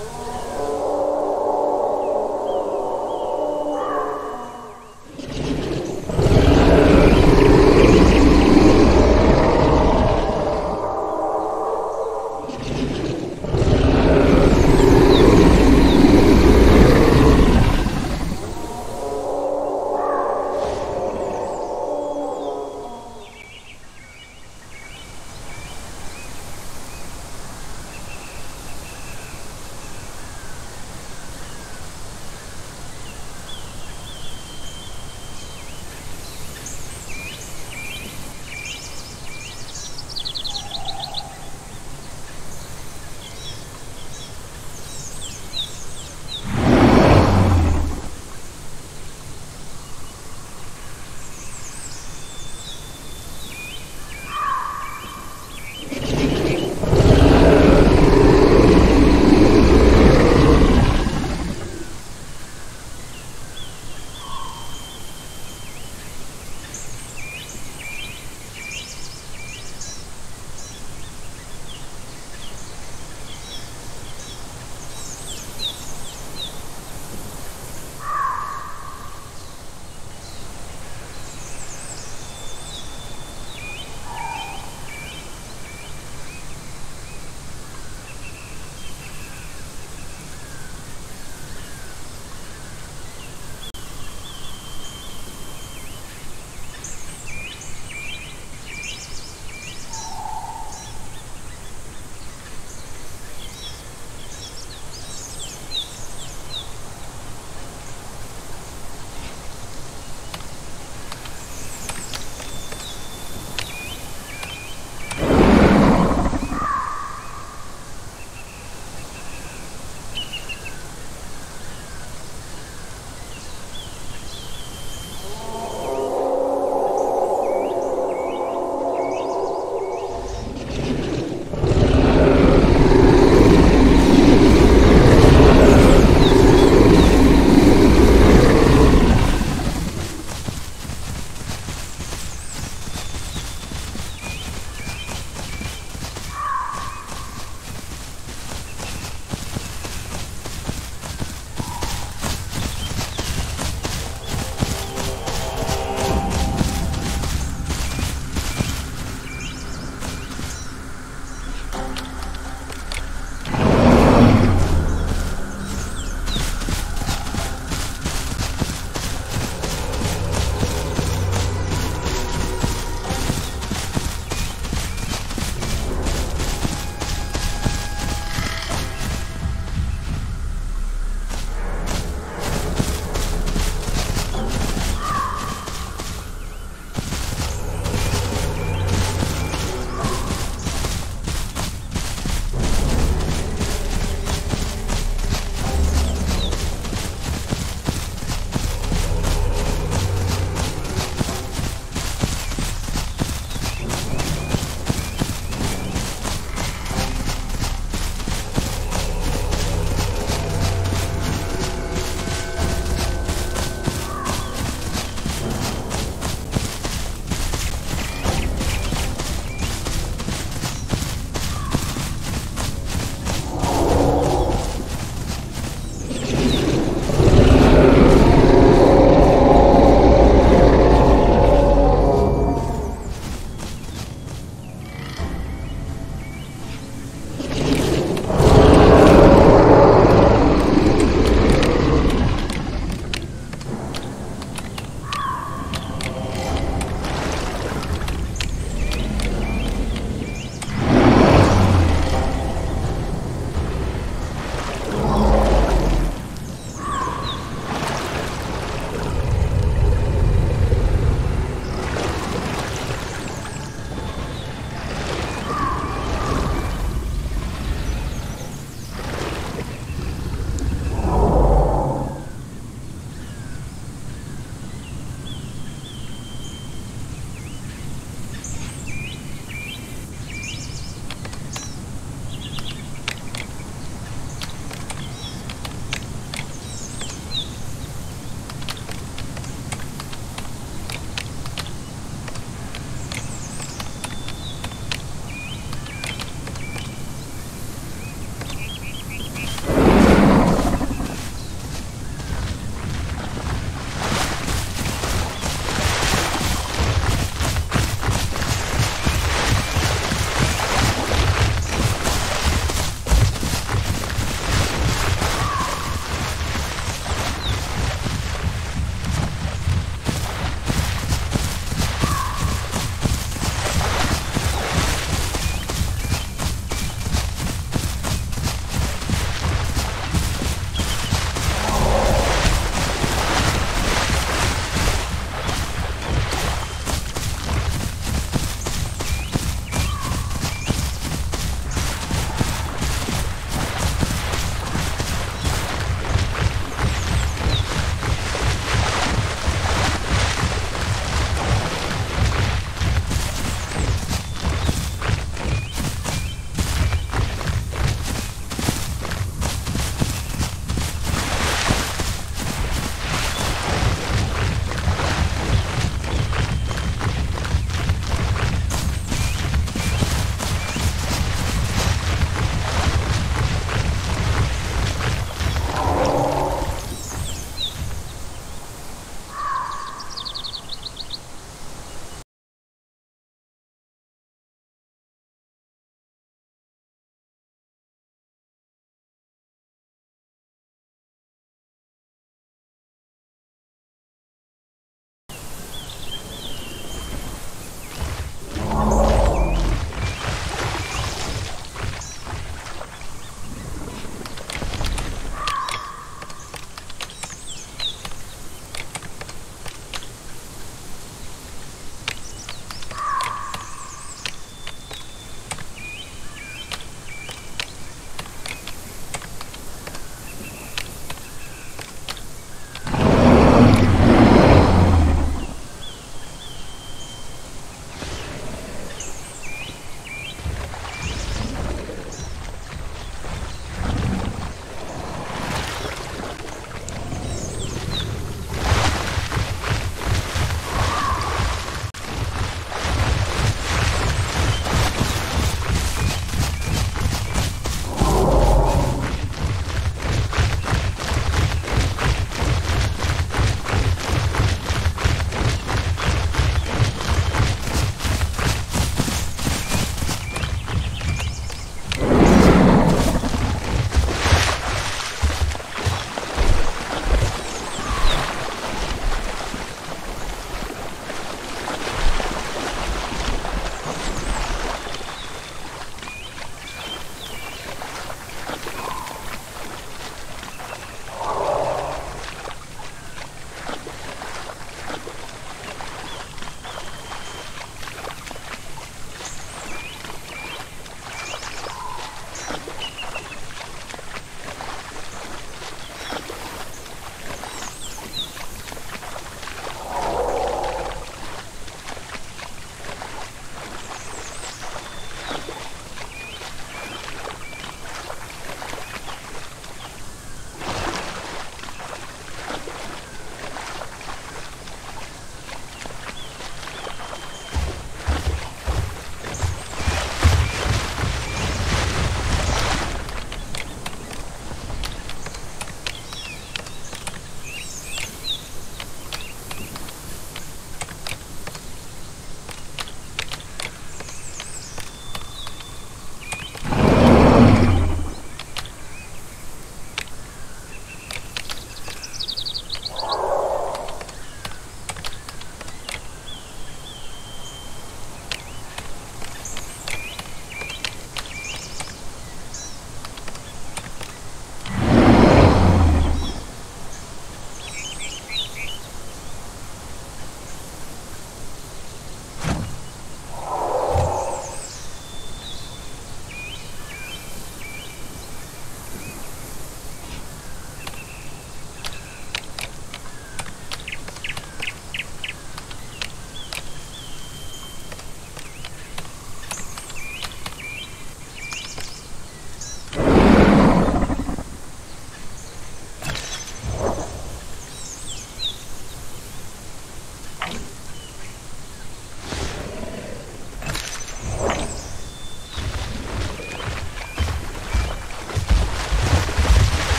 Oh.